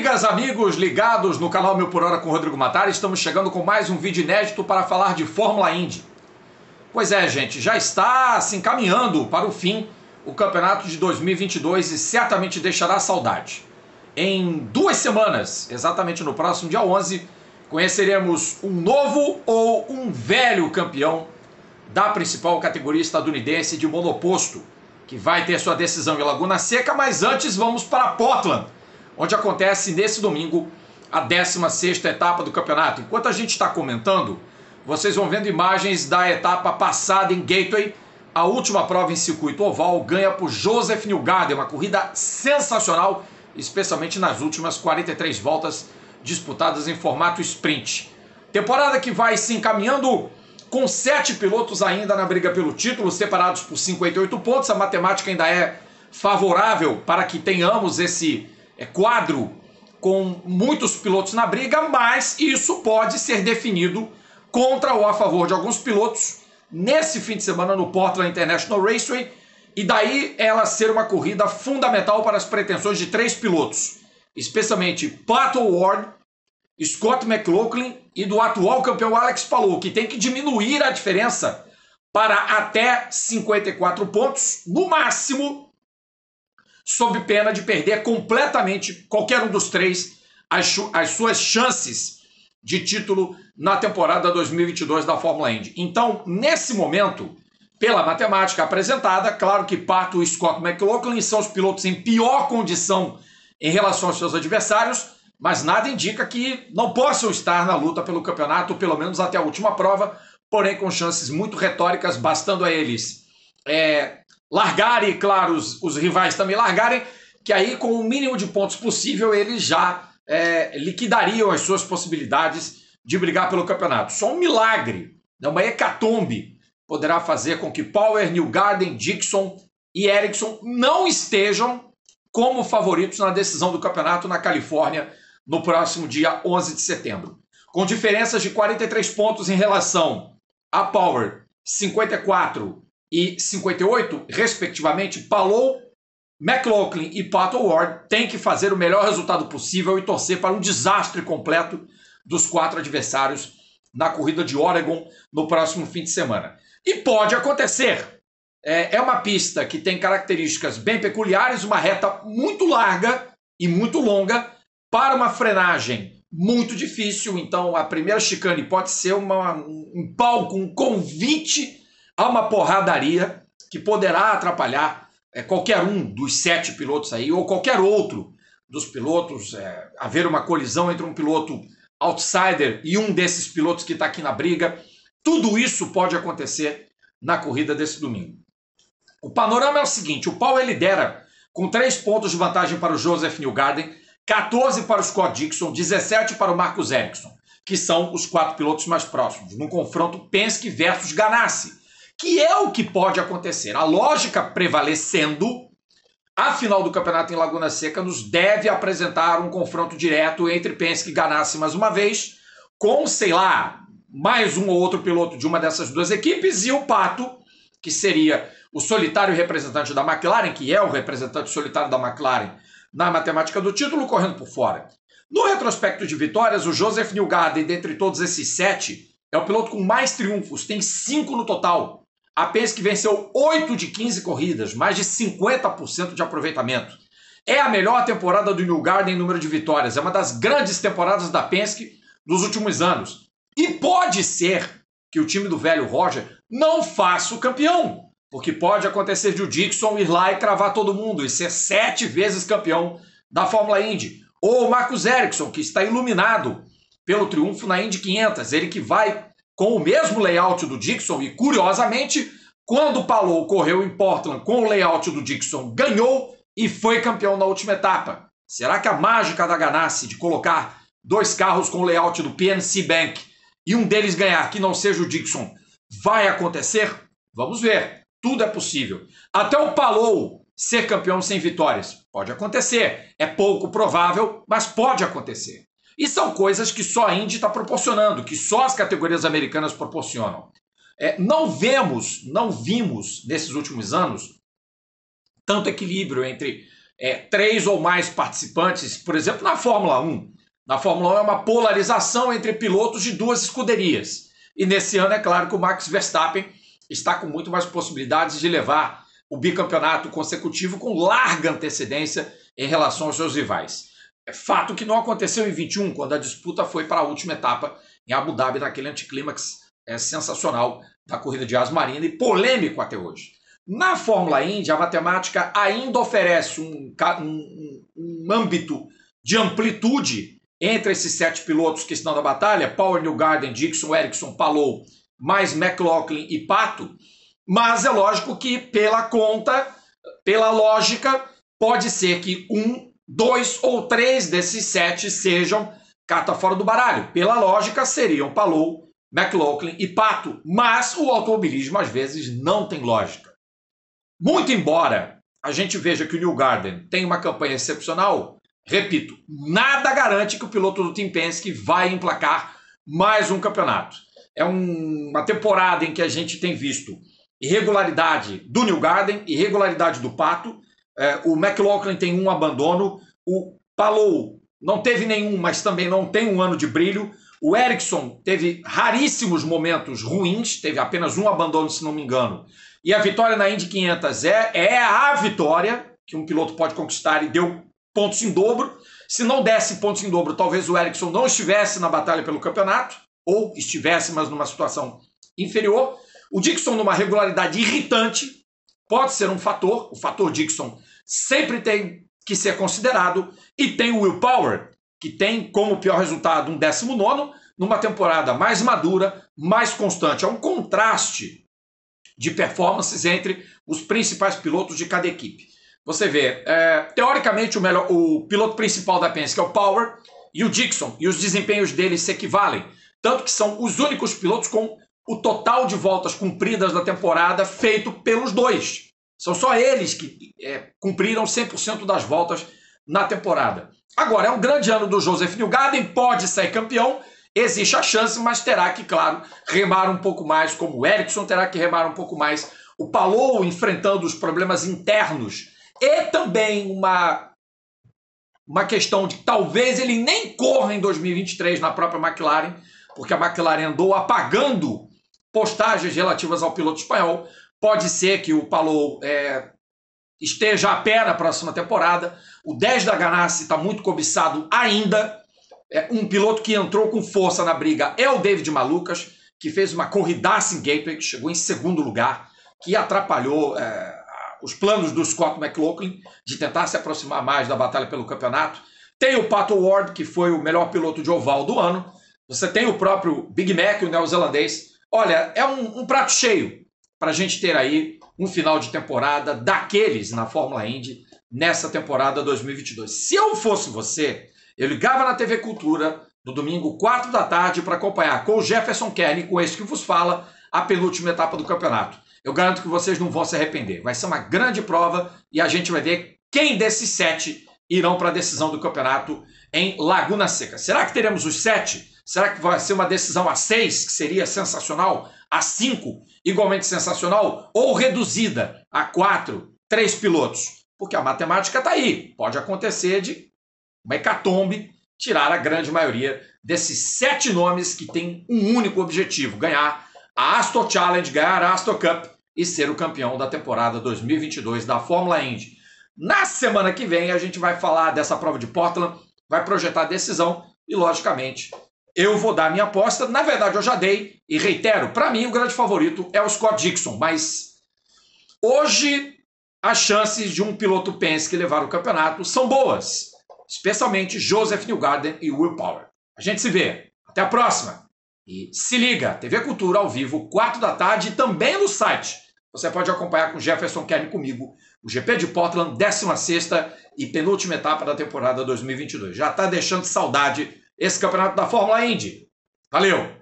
Amigas, amigos ligados no canal Meu Por Hora com Rodrigo Matari, estamos chegando com mais um vídeo inédito para falar de Fórmula Indy. Pois é, gente, já está se encaminhando para o fim o campeonato de 2022 e certamente deixará saudade. Em duas semanas, exatamente no próximo dia 11, conheceremos um novo ou um velho campeão da principal categoria estadunidense de monoposto, que vai ter sua decisão em Laguna Seca, mas antes vamos para Portland onde acontece nesse domingo a 16ª etapa do campeonato. Enquanto a gente está comentando, vocês vão vendo imagens da etapa passada em Gateway, a última prova em circuito oval, ganha por Joseph Newgarden, uma corrida sensacional, especialmente nas últimas 43 voltas disputadas em formato sprint. Temporada que vai se encaminhando com sete pilotos ainda na briga pelo título, separados por 58 pontos. A matemática ainda é favorável para que tenhamos esse quadro com muitos pilotos na briga, mas isso pode ser definido contra ou a favor de alguns pilotos nesse fim de semana no Portland International Raceway e daí ela ser uma corrida fundamental para as pretensões de três pilotos, especialmente Pato Ward, Scott McLaughlin e do atual campeão Alex Palou, que tem que diminuir a diferença para até 54 pontos, no máximo sob pena de perder completamente qualquer um dos três as, as suas chances de título na temporada 2022 da Fórmula Indy. Então, nesse momento, pela matemática apresentada, claro que Pato e Scott McLaughlin são os pilotos em pior condição em relação aos seus adversários, mas nada indica que não possam estar na luta pelo campeonato, pelo menos até a última prova, porém com chances muito retóricas, bastando a eles é, largarem, claro, os, os rivais também largarem, que aí com o mínimo de pontos possível eles já é, liquidariam as suas possibilidades de brigar pelo campeonato. Só um milagre, né, uma hecatombe, poderá fazer com que Power, New Garden, Dixon e Ericsson não estejam como favoritos na decisão do campeonato na Califórnia no próximo dia 11 de setembro. Com diferenças de 43 pontos em relação a Power, 54 e 58, respectivamente, Palou, McLaughlin e Pato Ward têm que fazer o melhor resultado possível e torcer para um desastre completo dos quatro adversários na corrida de Oregon no próximo fim de semana. E pode acontecer. É, é uma pista que tem características bem peculiares, uma reta muito larga e muito longa para uma frenagem muito difícil. Então, a primeira chicane pode ser uma, um palco, um convite há uma porradaria que poderá atrapalhar é, qualquer um dos sete pilotos aí, ou qualquer outro dos pilotos, é, haver uma colisão entre um piloto outsider e um desses pilotos que está aqui na briga. Tudo isso pode acontecer na corrida desse domingo. O panorama é o seguinte: o Paul lidera com três pontos de vantagem para o Joseph Newgarden, 14 para o Scott Dixon, 17 para o Marcus Ericsson, que são os quatro pilotos mais próximos, num confronto Penske versus Ganassi que é o que pode acontecer. A lógica prevalecendo, a final do campeonato em Laguna Seca nos deve apresentar um confronto direto entre Penske e Ganassi mais uma vez, com, sei lá, mais um ou outro piloto de uma dessas duas equipes e o Pato, que seria o solitário representante da McLaren, que é o representante solitário da McLaren na matemática do título, correndo por fora. No retrospecto de vitórias, o Joseph Newgarden, dentre todos esses sete, é o piloto com mais triunfos, tem cinco no total. A Penske venceu 8 de 15 corridas, mais de 50% de aproveitamento. É a melhor temporada do New Garden em número de vitórias. É uma das grandes temporadas da Penske dos últimos anos. E pode ser que o time do velho Roger não faça o campeão. Porque pode acontecer de o Dixon ir lá e cravar todo mundo e ser sete vezes campeão da Fórmula Indy. Ou o Marcus Ericsson, que está iluminado pelo triunfo na Indy 500. Ele que vai com o mesmo layout do Dixon e, curiosamente, quando o Palou correu em Portland com o layout do Dixon, ganhou e foi campeão na última etapa. Será que a mágica da Ganassi de colocar dois carros com o layout do PNC Bank e um deles ganhar que não seja o Dixon vai acontecer? Vamos ver. Tudo é possível. Até o Palou ser campeão sem vitórias. Pode acontecer. É pouco provável, mas pode acontecer. E são coisas que só a Indy está proporcionando, que só as categorias americanas proporcionam. É, não vemos, não vimos nesses últimos anos tanto equilíbrio entre é, três ou mais participantes, por exemplo, na Fórmula 1. Na Fórmula 1 é uma polarização entre pilotos de duas escuderias. E nesse ano é claro que o Max Verstappen está com muito mais possibilidades de levar o bicampeonato consecutivo com larga antecedência em relação aos seus rivais. É fato que não aconteceu em 21, quando a disputa foi para a última etapa em Abu Dhabi, naquele anticlímax é, sensacional da corrida de asa marina e polêmico até hoje. Na Fórmula Indy, a matemática ainda oferece um, um, um âmbito de amplitude entre esses sete pilotos que estão na batalha, Power, Newgarden, Dixon, Ericsson, Palou, mais McLaughlin e Pato, mas é lógico que pela conta, pela lógica, pode ser que um, dois ou três desses sete sejam carta fora do baralho. Pela lógica, seriam Palou, McLaughlin e Pato, mas o automobilismo às vezes não tem lógica. Muito embora a gente veja que o New Garden tem uma campanha excepcional, repito, nada garante que o piloto do Team Penske vai emplacar mais um campeonato. É um, uma temporada em que a gente tem visto irregularidade do New Garden, irregularidade do Pato. É, o McLaughlin tem um abandono, o Palou não teve nenhum, mas também não tem um ano de brilho. O Ericsson teve raríssimos momentos ruins, teve apenas um abandono, se não me engano. E a vitória na Indy 500 é, é a vitória que um piloto pode conquistar e deu pontos em dobro. Se não desse pontos em dobro, talvez o Ericsson não estivesse na batalha pelo campeonato, ou estivesse, mas numa situação inferior. O Dixon, numa regularidade irritante, pode ser um fator. O fator Dixon sempre tem que ser considerado. E tem o Will Power, que tem como pior resultado um 19 numa temporada mais madura, mais constante. É um contraste de performances entre os principais pilotos de cada equipe. Você vê, é, teoricamente, o, melhor, o piloto principal da Penske é o Power e o Dixon, e os desempenhos deles se equivalem. Tanto que são os únicos pilotos com o total de voltas cumpridas da temporada feito pelos dois. São só eles que é, cumpriram 100% das voltas na temporada. Agora, é um grande ano do Joseph Newgarden, pode sair campeão, existe a chance, mas terá que, claro, remar um pouco mais, como o Ericsson terá que remar um pouco mais, o Palou enfrentando os problemas internos e também uma, uma questão de que talvez ele nem corra em 2023 na própria McLaren, porque a McLaren andou apagando postagens relativas ao piloto espanhol. Pode ser que o Palou é, esteja a pé na próxima temporada. O 10 da Ganassi está muito cobiçado ainda. É, um piloto que entrou com força na briga é o David Malucas, que fez uma corridaça em Gateway, que chegou em segundo lugar, que atrapalhou é, os planos do Scott McLaughlin de tentar se aproximar mais da batalha pelo campeonato. Tem o Pato Ward, que foi o melhor piloto de oval do ano. Você tem o próprio Big Mac, o neozelandês. Olha, é um, um prato cheio para a gente ter aí um final de temporada daqueles na Fórmula Indy nessa temporada 2022. Se eu fosse você, eu ligava na TV Cultura no domingo, 4 da tarde, para acompanhar com o Jefferson Kelly, com esse que vos fala, a penúltima etapa do campeonato. Eu garanto que vocês não vão se arrepender. Vai ser uma grande prova e a gente vai ver quem desses sete irão para a decisão do campeonato em Laguna Seca. Será que teremos os sete? Será que vai ser uma decisão a seis, que seria sensacional? A cinco, igualmente sensacional? Ou reduzida a quatro, três pilotos? Porque a matemática está aí. Pode acontecer de uma hecatombe tirar a grande maioria desses sete nomes que têm um único objetivo: ganhar a Astor Challenge, ganhar a Astor Cup e ser o campeão da temporada 2022 da Fórmula Indy. Na semana que vem a gente vai falar dessa prova de Portland, vai projetar a decisão e, logicamente, eu vou dar minha aposta. Na verdade, eu já dei e reitero: para mim, o grande favorito é o Scott Dixon, mas hoje as chances de um piloto Penske levar o campeonato são boas, especialmente Joseph Newgarden e Will Power. A gente se vê. Até a próxima. E se liga, TV Cultura ao vivo, 4 da tarde, também no site. Você pode acompanhar com Jefferson Kern comigo o GP de Portland, 16 e penúltima etapa da temporada 2022. Já está deixando saudade esse campeonato da Fórmula Indy. Valeu!